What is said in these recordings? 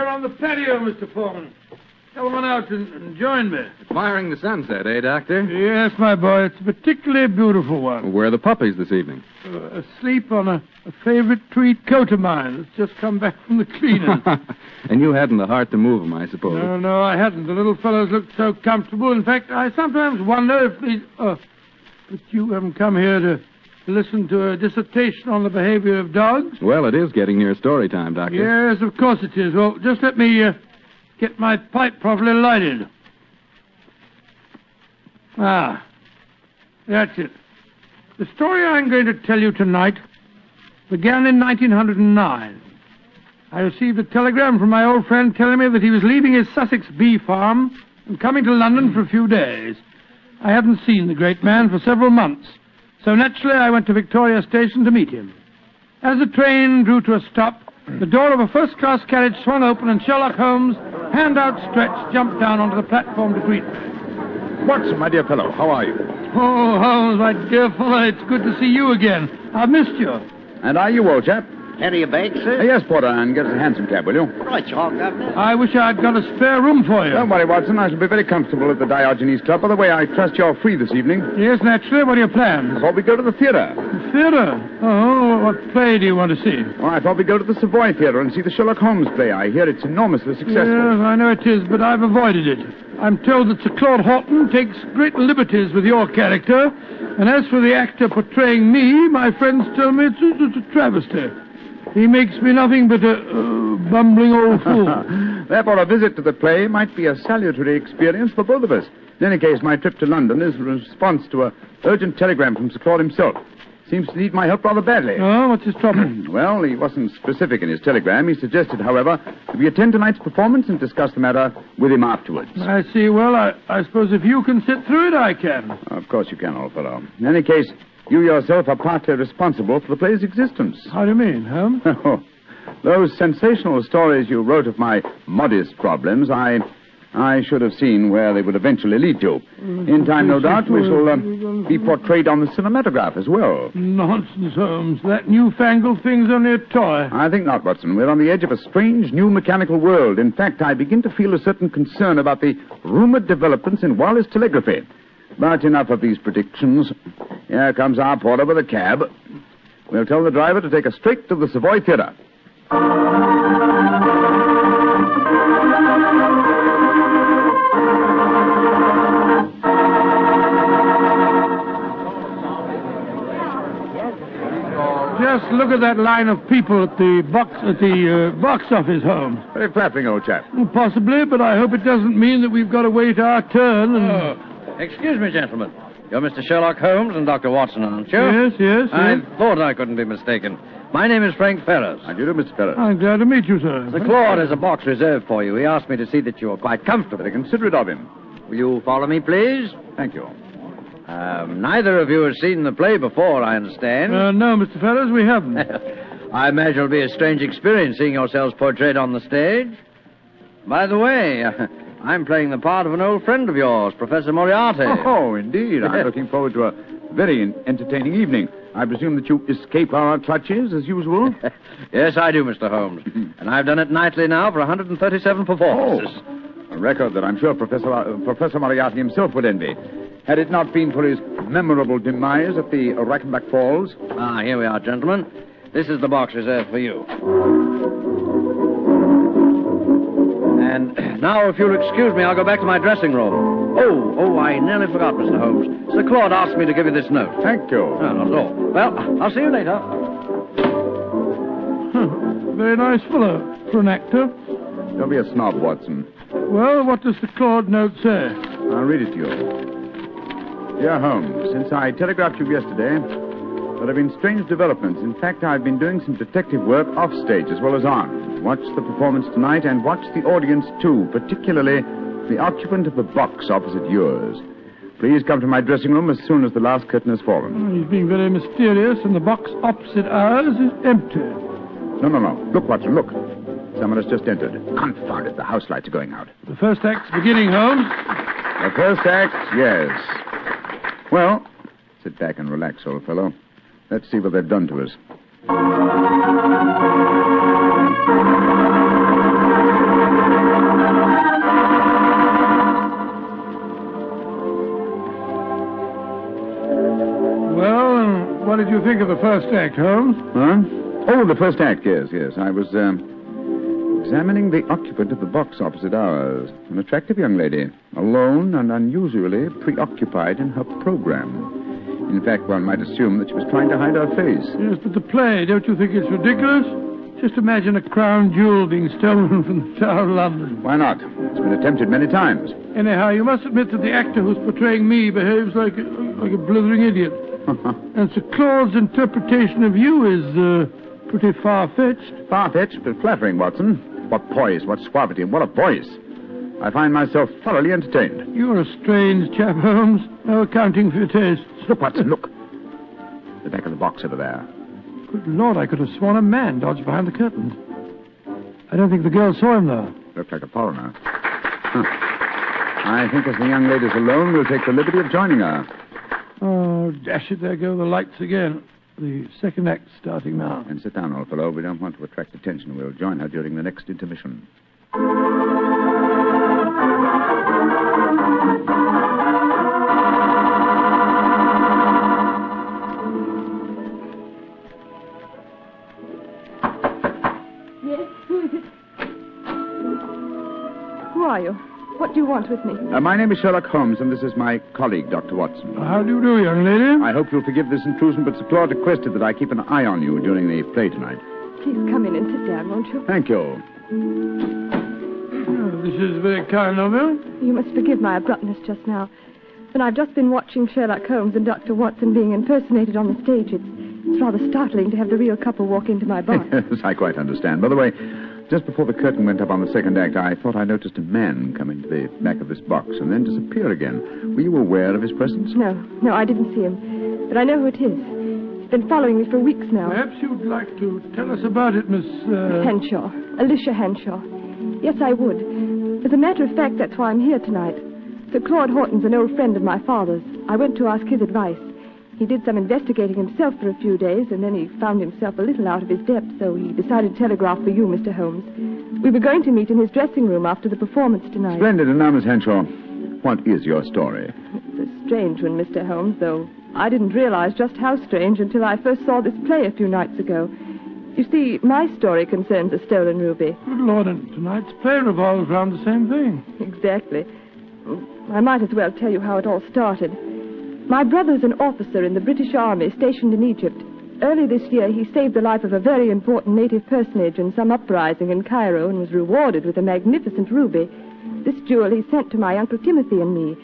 here on the patio, Mr. Forman. Come on out and, and join me. Admiring the sunset, eh, Doctor? Yes, my boy, it's a particularly beautiful one. Where are the puppies this evening? Uh, asleep on a, a favorite tweed coat of mine that's just come back from the cleaner. and you hadn't the heart to move them, I suppose. no, no, I hadn't. The little fellows looked so comfortable. In fact, I sometimes wonder if these... Oh, but you haven't come here to listen to a dissertation on the behavior of dogs? Well, it is getting near story time, Doctor. Yes, of course it is. Well, just let me uh, get my pipe properly lighted. Ah, that's it. The story I'm going to tell you tonight began in 1909. I received a telegram from my old friend telling me that he was leaving his Sussex bee farm and coming to London for a few days. I hadn't seen the great man for several months, so naturally I went to Victoria Station to meet him. As the train drew to a stop, the door of a first-class carriage swung open and Sherlock Holmes, hand outstretched, jumped down onto the platform to greet me. Watson, my dear fellow, how are you? Oh, Holmes, my dear fellow, it's good to see you again. I've missed you. And are you, old chap? Carry a bag, Uh, sir? yes, Porter, and get us a hansom cab, will you? Right, you are, Governor. I wish I'd got a spare room for you. Don't worry, Watson. I shall be very comfortable at the Diogenes Club. By the way, I trust you're free this evening. Yes, naturally. What are your plans? I thought we'd go to the theatre. The Theatre. Oh, what play do you want to see? Well, I thought we'd go to the Savoy Theatre and see the Sherlock Holmes play. I hear it's enormously successful. Yes, I know it is, but I've avoided it. I'm told that Sir Claude Horton takes great liberties with your character, and as for the actor portraying me, my friends tell me it's a, it's a travesty. He makes me nothing but a uh, bumbling old fool. Therefore, a visit to the play might be a salutary experience for both of us. In any case, my trip to London is a response to a urgent telegram from Sir Claude himself. Seems to need my help rather badly. oh, what's his trouble? Well, he wasn't specific in his telegram. He suggested, however, that we attend tonight's performance and discuss the matter with him afterwards. I see. Well, I, I suppose if you can sit through it, I can. Of course you can, old fellow. In any case, you yourself are partly responsible for the play's existence. How do you mean, Holmes? Oh, those sensational stories you wrote of my modest problems, I, I should have seen where they would eventually lead to. In time, no doubt, we shall um, be portrayed on the cinematograph as well. Nonsense, Holmes. That newfangled thing's only a toy. I think not, Watson. We're on the edge of a strange new mechanical world. In fact, I begin to feel a certain concern about the rumored developments in wireless telegraphy. But enough of these predictions. Here comes our porter with a cab. We'll tell the driver to take us straight to the Savoy Theatre. Just look at that line of people at the box at the uh, box office, Holmes. Very flattering, old chap. Possibly, but I hope it doesn't mean that we've got to wait our turn. And... Oh, excuse me, gentlemen. You're Mr. Sherlock Holmes and Dr. Watson, aren't you? Yes, yes, I yes. thought I couldn't be mistaken. My name is Frank Ferris. How do you do, Mr. Ferris? I'm glad to meet you, sir. Sir Claude has a box reserved for you. He asked me to see that you are quite comfortable. Very considerate of him. Will you follow me, please? Thank you. Um, neither of you has seen the play before, I understand. Uh, no, Mr. Ferris, we haven't. I imagine it'll be a strange experience seeing yourselves portrayed on the stage. By the way, I'm playing the part of an old friend of yours, Professor Moriarty. Oh, indeed. I'm looking forward to a very entertaining evening. I presume that you escape our clutches as usual? yes, I do, Mr. Holmes. and I've done it nightly now for 137 performances. Oh, A record that I'm sure Professor, uh, Professor Moriarty himself would envy. Had it not been for his memorable demise at the Reichenbach Falls. Ah, here we are, gentlemen. This is the box reserved for you. And now, if you'll excuse me, I'll go back to my dressing room. Oh, oh, I nearly forgot, Mr. Holmes. Sir Claude asked me to give you this note. Thank you. No, not at all. Well, I'll see you later. Very nice fellow for an actor. Don't be a snob, Watson. Well, what does the Claude note say? I'll read it to you. Dear Holmes, since I telegraphed you yesterday, there have been strange developments. In fact, I've been doing some detective work off stage as well as on. Watch the performance tonight and watch the audience too, particularly the occupant of the box opposite yours. Please come to my dressing room as soon as the last curtain has fallen. Hmm, he's being very mysterious, and the box opposite ours is empty. No, no, no. Look, Watson, look. Someone has just entered. Confound it, the house lights are going out. The first act's beginning, Holmes. The first act, yes. Well, sit back and relax, old fellow. Let's see what they've done to us. Well, and what did you think of the first act, Holmes? Huh? Oh, the first act, yes, yes. I was um, examining the occupant of the box opposite ours, an attractive young lady, alone and unusually preoccupied in her program. In fact, one might assume that she was trying to hide her face. Yes, but the play, don't you think it's ridiculous? Just imagine a crown jewel being stolen from the Tower of London. Why not? It's been attempted many times. Anyhow, you must admit that the actor who's portraying me behaves like a, like a blithering idiot. and Sir Claude's interpretation of you is uh, pretty far-fetched. Far-fetched, but flattering, Watson. What poise, what suavity, what a voice. I find myself thoroughly entertained. You're a strange chap, Holmes. No accounting for your tastes. Look, Watson, look. The back of the box over there. Good Lord, I could have sworn a man dodged behind the curtains. I don't think the girl saw him, though. Looked like a foreigner. Huh. I think as the young lady's alone, we'll take the liberty of joining her. Oh, dash it, there go the lights again. The second act starting now. And sit down, old fellow. We don't want to attract attention. We'll join her during the next intermission. You want with me? Uh, my name is Sherlock Holmes, and this is my colleague, Dr. Watson. How do you do, young lady? I hope you'll forgive this intrusion, but Sir Claude requested that I keep an eye on you during the play tonight. Please come in and sit down, won't you? Thank you. Oh, this is very kind of you. You must forgive my abruptness just now. When I've just been watching Sherlock Holmes and Dr. Watson being impersonated on the stage, it's, it's rather startling to have the real couple walk into my box. yes, I quite understand. By the way, just before the curtain went up on the second act, I thought I noticed a man come into the back of this box and then disappear again. Were you aware of his presence? no, no, I didn't see him. But I know who it is. He's been following me for weeks now. Perhaps you'd like to tell us about it, Miss... Uh... Henshaw. Alicia Henshaw. Yes, I would. As a matter of fact, that's why I'm here tonight. Sir Claude Horton's an old friend of my father's. I went to ask his advice. He did some investigating himself for a few days, and then he found himself a little out of his depth, so he decided to telegraph for you, Mr. Holmes. We were going to meet in his dressing room after the performance tonight. Splendid. And now, Miss Henshaw, what is your story? It's a strange one, Mr. Holmes, though I didn't realize just how strange until I first saw this play a few nights ago. You see, my story concerns a stolen ruby. Good Lord, and tonight's play revolves around the same thing. Exactly. I might as well tell you how it all started. My brother's an officer in the British Army stationed in Egypt. Early this year, he saved the life of a very important native personage in some uprising in Cairo and was rewarded with a magnificent ruby. This jewel he sent to my Uncle Timothy and me.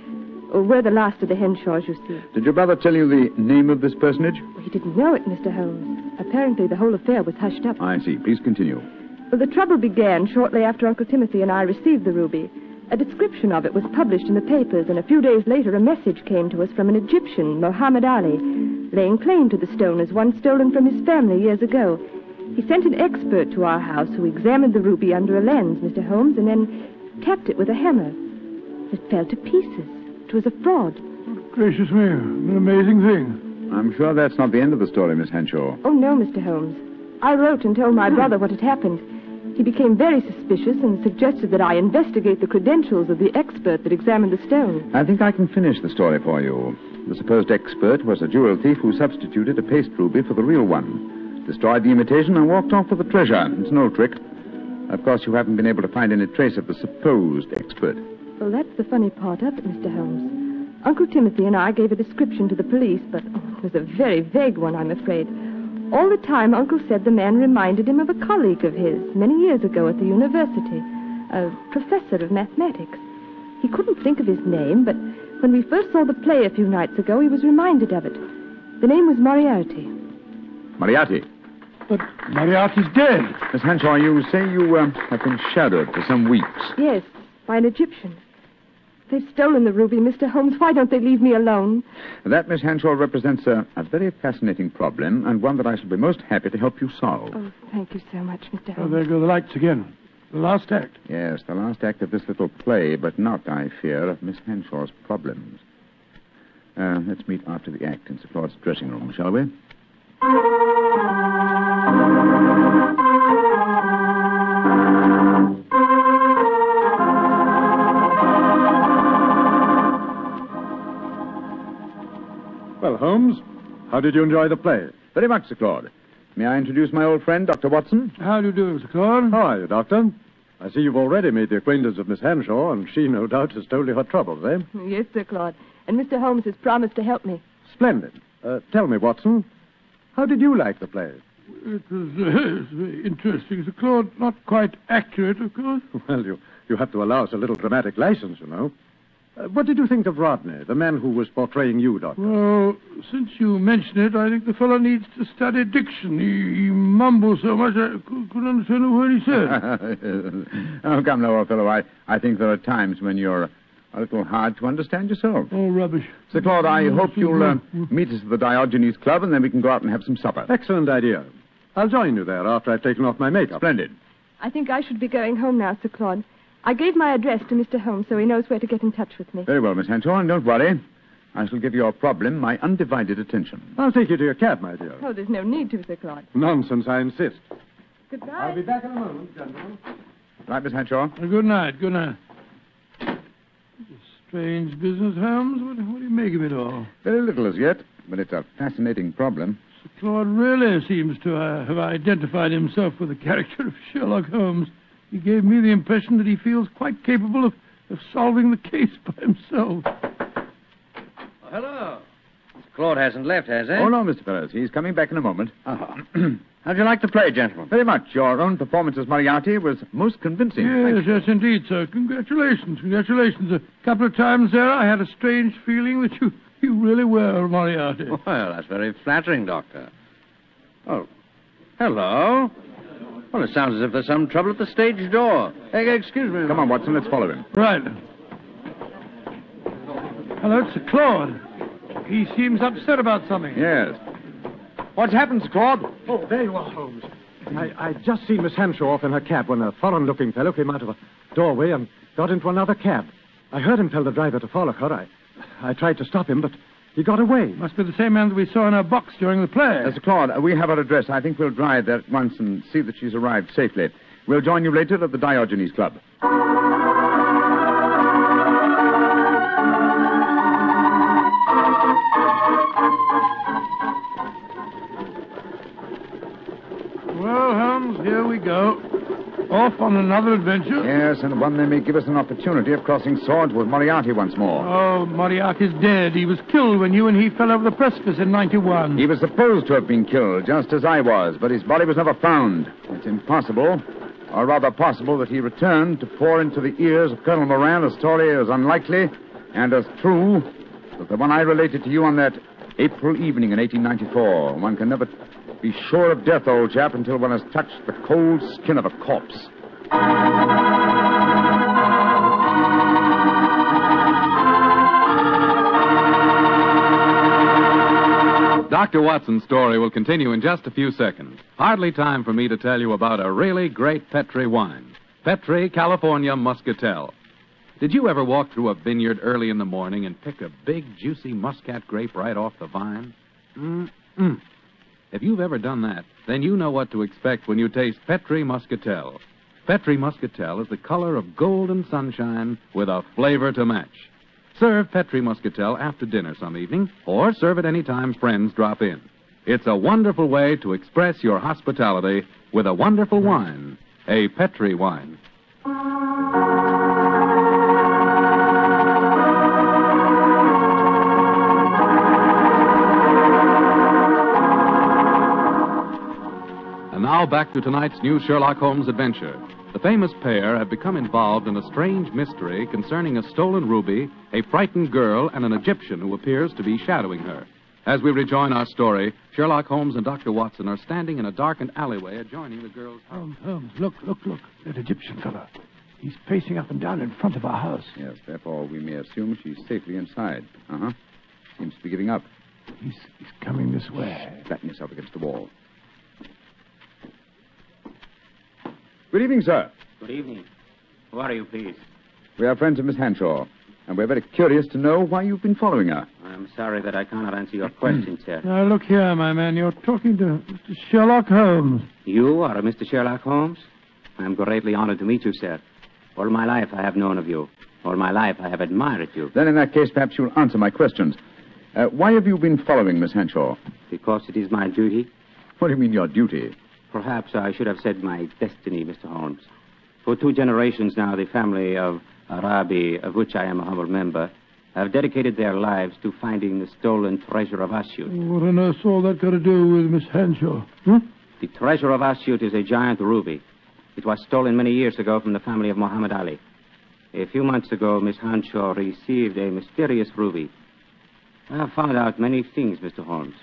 Oh, we're the last of the Henshaws, you see. Did your brother tell you the name of this personage? He didn't know it, Mr. Holmes. Apparently, the whole affair was hushed up. I see. Please continue. Well, the trouble began shortly after Uncle Timothy and I received the ruby. A description of it was published in the papers, and a few days later a message came to us from an Egyptian, Mohammed Ali, laying claim to the stone as one stolen from his family years ago. He sent an expert to our house who examined the ruby under a lens, Mr. Holmes, and then tapped it with a hammer. It fell to pieces. It was a fraud. Gracious me, an amazing thing. I'm sure that's not the end of the story, Miss Henshaw. Oh, no, Mr. Holmes. I wrote and told my hmm. brother what had happened. He became very suspicious and suggested that I investigate the credentials of the expert that examined the stone. I think I can finish the story for you. The supposed expert was a jewel thief who substituted a paste ruby for the real one, destroyed the imitation, and walked off with the treasure. It's no trick. Of course, you haven't been able to find any trace of the supposed expert. Well, that's the funny part of it, Mr. Holmes. Uncle Timothy and I gave a description to the police, but oh, it was a very vague one, I'm afraid. All the time, Uncle said the man reminded him of a colleague of his many years ago at the university, a professor of mathematics. He couldn't think of his name, but when we first saw the play a few nights ago, he was reminded of it. The name was Moriarty. Moriarty. But Moriarty's dead. Miss Henshaw, you say you uh, have been shadowed for some weeks. Yes, by an Egyptian. They've stolen the ruby, Mr. Holmes. Why don't they leave me alone? That, Miss Henshaw, represents a, a very fascinating problem and one that I shall be most happy to help you solve. Oh, thank you so much, Mr. Holmes. Oh, Holmes. there go the lights again. The last act. Yes, the last act of this little play, but not, I fear, of Miss Henshaw's problems. Uh, let's meet after the act in Sir Claude's dressing room, shall we? Holmes, How did you enjoy the play? Very much, Sir Claude. May I introduce my old friend, Dr. Watson? How do you do, Mr. Claude? How are you, Doctor? I see you've already made the acquaintance of Miss Hanshaw, and she, no doubt, has told you her troubles, eh? Yes, Sir Claude. And Mr. Holmes has promised to help me. Splendid. Uh, tell me, Watson, how did you like the play? It was, uh, it was very interesting, Sir Claude. Not quite accurate, of course. Well, you, you have to allow us a little dramatic license, you know. Uh, what did you think of Rodney, the man who was portraying you, Doctor? Well, since you mention it, I think the fellow needs to study diction. He, he mumbles so much I couldn't understand a word he said. oh, come now, old fellow. I, I think there are times when you're a little hard to understand yourself. oh, rubbish. Sir Claude, I hope you'll uh, meet us at the Diogenes Club, and then we can go out and have some supper. Excellent idea. I'll join you there after I've taken off my makeup. Splendid. I think I should be going home now, Sir Claude. I gave my address to Mr. Holmes so he knows where to get in touch with me. Very well, Miss Hanshaw, don't worry. I shall give your problem my undivided attention. I'll take you to your cab, my dear. Oh, there's no need to, Sir Claude. Nonsense, I insist. Goodbye. I'll be back in a moment, gentlemen. Right, Miss Hanshaw? Uh, good night, good night. It's a strange business, Holmes. What, what do you make of it all? Very little as yet, but it's a fascinating problem. Sir Claude really seems to uh, have identified himself with the character of Sherlock Holmes. He gave me the impression that he feels quite capable of, of solving the case by himself. Oh, hello. Claude hasn't left, has he? Oh, no, Mr. Ferris. He's coming back in a moment. Oh. How'd you like the play, gentlemen? Very much. Your own performance as Moriarty was most convincing. Yes, yes, indeed, sir. Congratulations, congratulations. A couple of times there, I had a strange feeling that you, you really were Moriarty. Well, that's very flattering, Doctor. Oh, hello. Well, it sounds as if there's some trouble at the stage door. Hey, excuse me. Come on, Watson, let's follow him. Right. Hello, it's Sir Claude. He seems upset about something. Yes. What's happened, Sir Claude? Oh, there you are, Holmes. I, I just seen Miss Hanshaw off in her cab when a foreign-looking fellow came out of a doorway and got into another cab. I heard him tell the driver to follow her. I, I tried to stop him, but he got away. Must be the same man that we saw in our box during the play. Mr. Claude, uh, we have her address. I think we'll drive there at once and see that she's arrived safely. We'll join you later at the Diogenes Club. Well, Holmes, here we go. Off on another adventure. Yes, and one that may give us an opportunity of crossing swords with Moriarty once more. Oh, Moriarty's dead. He was killed when you and he fell over the precipice in 91. He was supposed to have been killed, just as I was, but his body was never found. It's impossible, or rather possible, that he returned to pour into the ears of Colonel Moran a story as unlikely and as true as the one I related to you on that April evening in 1894. One can never be sure of death, old chap, until one has touched the cold skin of a corpse. Dr. Watson's story will continue in just a few seconds. Hardly time for me to tell you about a really great Petri wine. Petri California Muscatel. Did you ever walk through a vineyard early in the morning and pick a big, juicy muscat grape right off the vine? Mm-mm. If you've ever done that, then you know what to expect when you taste Petri Muscatel. Petri Muscatel is the color of golden sunshine with a flavor to match. Serve Petri Muscatel after dinner some evening, or serve it any time friends drop in. It's a wonderful way to express your hospitality with a wonderful wine, a Petri wine. Now back to tonight's new Sherlock Holmes adventure. The famous pair have become involved in a strange mystery concerning a stolen ruby, a frightened girl, and an Egyptian who appears to be shadowing her. As we rejoin our story, Sherlock Holmes and Dr. Watson are standing in a darkened alleyway adjoining the girl's house. Holmes, Holmes, look, look, look. That Egyptian fellow. He's pacing up and down in front of our house. Yes, therefore we may assume she's safely inside. Uh huh. Seems to be giving up. He's, he's coming this way. Batten yourself against the wall. Good evening, sir. Good evening. Who are you, please? We are friends of Miss Hanshaw, and we're very curious to know why you've been following her. I'm sorry that I cannot answer your question, sir. Now, look here, my man. You're talking to Mr. Sherlock Holmes. You are Mr. Sherlock Holmes? I'm greatly honored to meet you, sir. All my life I have known of you. All my life I have admired you. Then, in that case, perhaps you'll answer my questions. Uh, why have you been following Miss Henshaw? Because it is my duty. What do you mean your duty? Perhaps I should have said my destiny, Mr. Holmes. For two generations now, the family of Arabi, of which I am a humble member, have dedicated their lives to finding the stolen treasure of Asyut. What on earth's all that got to do with Miss Henshaw? Hmm? The treasure of Asyut is a giant ruby. It was stolen many years ago from the family of Muhammad Ali. A few months ago, Miss Henshaw received a mysterious ruby. I have found out many things, Mr. Holmes.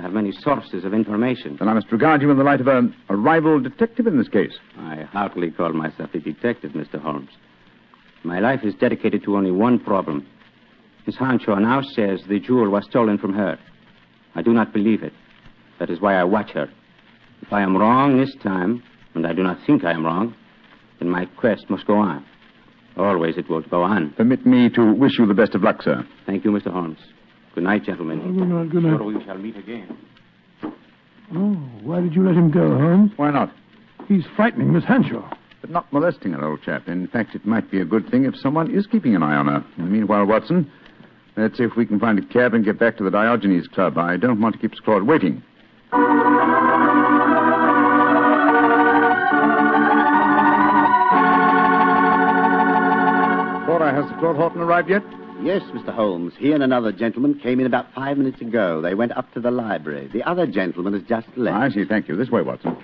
I have many sources of information. Then I must regard you in the light of a, a rival detective in this case. I heartily call myself a detective, Mr. Holmes. My life is dedicated to only one problem. Miss Henshaw now says the jewel was stolen from her. I do not believe it. That is why I watch her. If I am wrong this time, and I do not think I am wrong, then my quest must go on. Always it will go on. Permit me to wish you the best of luck, sir. Thank you, Mr. Holmes. Good night, gentlemen. Good night, good night. Sure we shall meet again. Oh, why did you let him go, Holmes? Why not? He's frightening Miss Henshaw. But not molesting her, old chap. In fact, it might be a good thing if someone is keeping an eye on her. And meanwhile, Watson, let's see if we can find a cab and get back to the Diogenes Club. I don't want to keep Claude waiting. Cora, has Claude Horton arrived yet? Yes, Mr. Holmes. He and another gentleman came in about five minutes ago. They went up to the library. The other gentleman has just left. I see. Thank you. This way, Watson.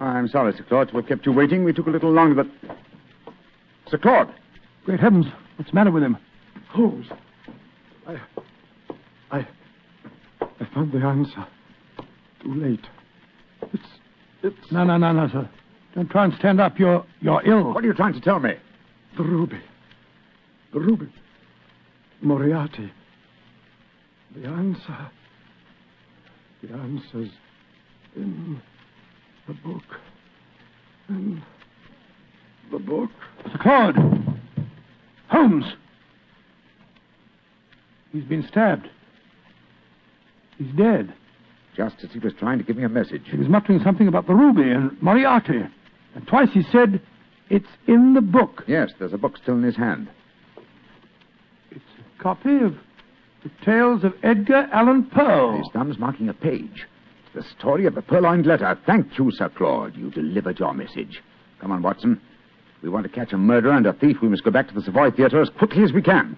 I'm sorry, Sir Claude, to have kept you waiting. We took a little longer, but. Sir Claude! Great heavens, what's the matter with him? Holmes. I. I. I found the answer. Too late. No, no, no, no, sir. Don't try and stand up. You're you're ill. What are you trying to tell me? The ruby. The ruby. Moriarty. The answer. The answer's in the book. In the book. Sir Claude! Holmes! He's been stabbed. He's dead. Just as he was trying to give me a message. He was muttering something about the ruby and Moriarty. And twice he said, it's in the book. Yes, there's a book still in his hand. It's a copy of the tales of Edgar Allan Poe. His thumb's marking a page. The story of the purloined letter. Thank you, Sir Claude. You delivered your message. Come on, Watson. If we want to catch a murderer and a thief, we must go back to the Savoy Theatre as quickly as we can.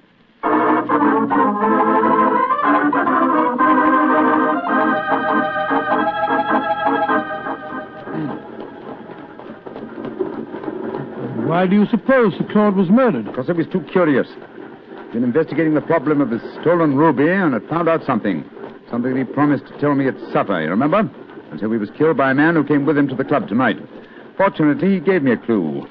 Why do you suppose Sir Claude was murdered? Because I was too curious. Been investigating the problem of the stolen ruby and had found out something. Something he promised to tell me at supper, you remember? Until so he was killed by a man who came with him to the club tonight. Fortunately, he gave me a clue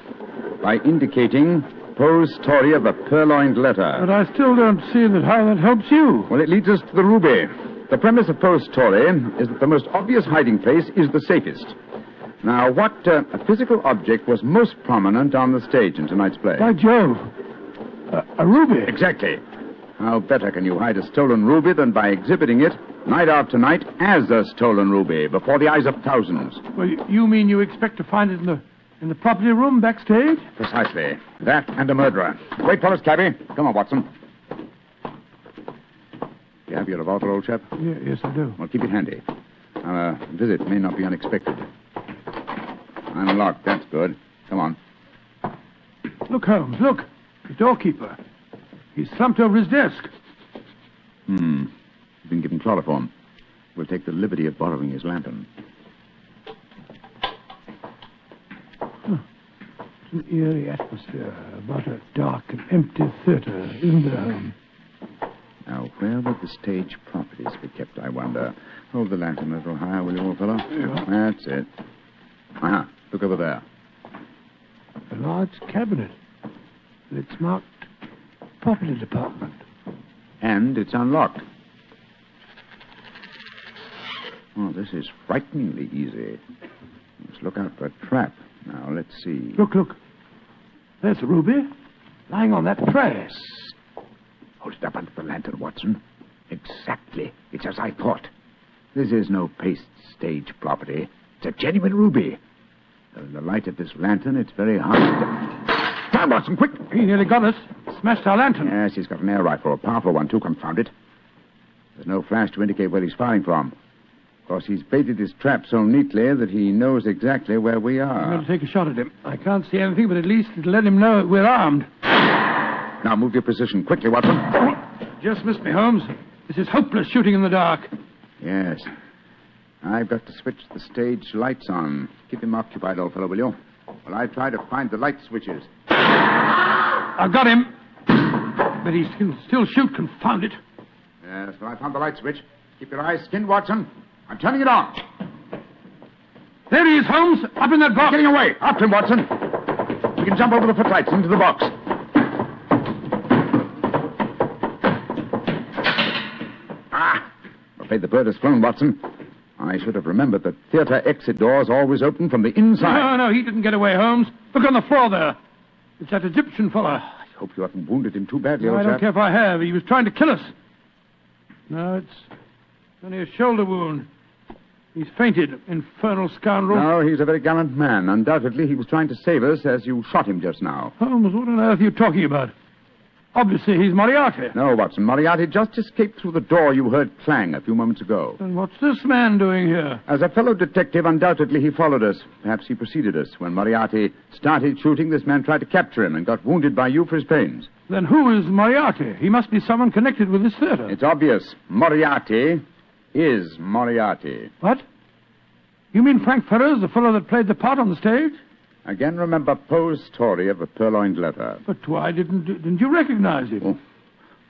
by indicating Poe's story of the purloined letter. But I still don't see that how that helps you. Well, it leads us to the ruby. The premise of Poe's story is that the most obvious hiding place is the safest. Now, what uh, physical object was most prominent on the stage in tonight's play? By Jove. A, a ruby. Exactly. How better can you hide a stolen ruby than by exhibiting it night after night as a stolen ruby before the eyes of thousands? Well, you mean you expect to find it in the in the property room backstage? Precisely. That and a murderer. Wait for us, cabby. Come on, Watson. You have your revolver, old chap? Yeah, yes, I do. Well, keep it handy. Our uh, visit may not be unexpected. Unlocked. That's good. Come on. Look, Holmes, look. The doorkeeper. He's slumped over his desk. Hmm. He's been given chloroform. We'll take the liberty of borrowing his lantern. It's an eerie atmosphere about a dark and empty theater, isn't there, Holmes? Now, where would the stage properties be kept, I wonder? Hold the lantern a little higher, will you, old fellow? Yeah. That's it. Uh-huh. Look over there. A large cabinet. And it's marked property department. And it's unlocked. Oh, this is frighteningly easy. Let's look out for a trap. Now, let's see. Look, look. There's a ruby lying on that tray. Hold it up under the lantern, Watson. Exactly. It's as I thought. This is no paste stage property. It's a genuine ruby. In the light of this lantern, it's very hard to... Watson, quick! He nearly got us. Smashed our lantern. Yes, he's got an air rifle, a powerful one, too, confound it. There's no flash to indicate where he's firing from. Of course, he's baited his trap so neatly that he knows exactly where we are. I'm going to take a shot at him. I can't see anything, but at least it'll let him know we're armed. Now move your position quickly, Watson. Just missed me, Holmes. This is hopeless shooting in the dark. Yes. I've got to switch the stage lights on. Keep him occupied, old fellow, will you? Well, I try to find the light switches. I've got him. But he can still shoot, confound it. Yes, well, I found the light switch. Keep your eyes skinned, Watson. I'm turning it on. There he is, Holmes, up in that box. Getting away. After him, Watson. You can jump over the footlights into the box. Ah! I'm afraid the bird has flown, Watson. I should have remembered that theater exit doors always open from the inside. No, no, he didn't get away, Holmes. Look on the floor there. It's that Egyptian fellow. Ah, I hope you haven't wounded him too badly, No, old I don't chap. care if I have. He was trying to kill us. No, it's only a shoulder wound. He's fainted, infernal scoundrel. No, he's a very gallant man. Undoubtedly, he was trying to save us as you shot him just now. Holmes, what on earth are you talking about? Obviously, he's Moriarty. No, Watson. Moriarty just escaped through the door you heard clang a few moments ago. Then what's this man doing here? As a fellow detective, undoubtedly he followed us. Perhaps he preceded us. When Moriarty started shooting, this man tried to capture him and got wounded by you for his pains. Then who is Moriarty? He must be someone connected with this theater. It's obvious. Moriarty is Moriarty. What? You mean Frank Ferrers, the fellow that played the part on the stage? Again, remember Poe's story of a purloined letter. But why didn't didn't you recognize him? Oh,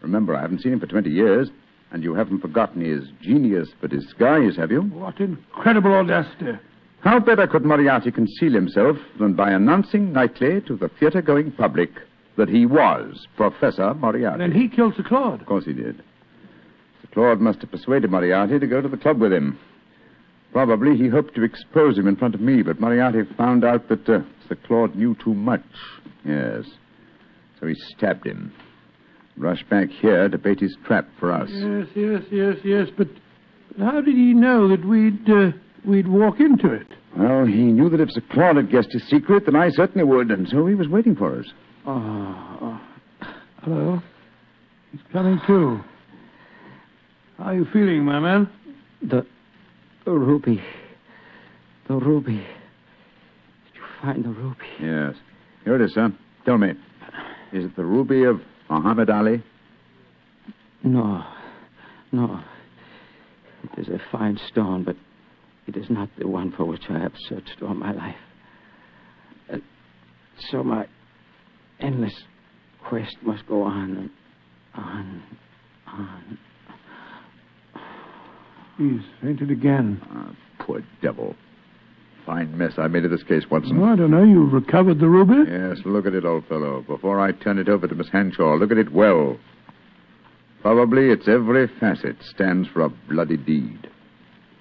remember, I haven't seen him for 20 years, and you haven't forgotten his genius for disguise, have you? What incredible audacity! How better could Moriarty conceal himself than by announcing nightly to the theater going public that he was Professor Moriarty? Then he killed Sir Claude. Of course he did. Sir Claude must have persuaded Moriarty to go to the club with him. Probably he hoped to expose him in front of me, but Moriarty found out that uh, Sir Claude knew too much. Yes. So he stabbed him. Rushed back here to bait his trap for us. Yes, yes, yes, yes. But how did he know that we'd uh, we'd walk into it? Well, he knew that if Sir Claude had guessed his secret, then I certainly would, and so he was waiting for us. Oh, hello. He's coming too. How are you feeling, my man? The, the ruby. The ruby. Did you find the ruby? Yes. Here it is, son. Tell me, is it the ruby of Muhammad Ali? No. No. It is a fine stone, but it is not the one for which I have searched all my life. Uh, so my endless quest must go on and on, on. He's fainted again. Ah, poor devil. Fine mess I made of this case, Watson. Oh, I don't know. You've recovered the ruby? Yes, look at it, old fellow. Before I turn it over to Miss Hanshaw, look at it well. Probably its every facet stands for a bloody deed.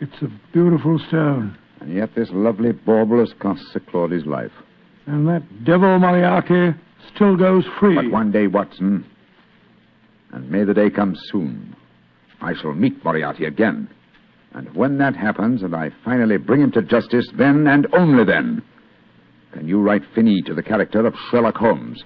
It's a beautiful stone. And yet this lovely bauble has cost Sir Claude his life. And that devil Moriarty still goes free. But one day, Watson, and may the day come soon, I shall meet Moriarty again. And when that happens and I finally bring him to justice, then and only then can you write finis to the character of Sherlock Holmes.